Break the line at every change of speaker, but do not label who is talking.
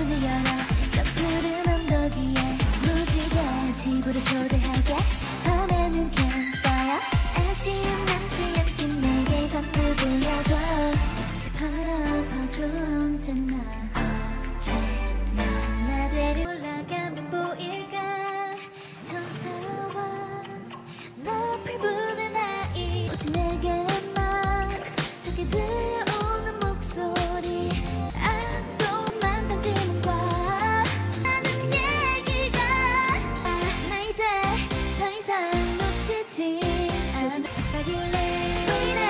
문을 열어 저 푸른 언덕 위에 무지개 집으로 초대하고 되지. 않아.